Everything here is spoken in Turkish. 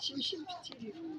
Geçmişim bitiriyor.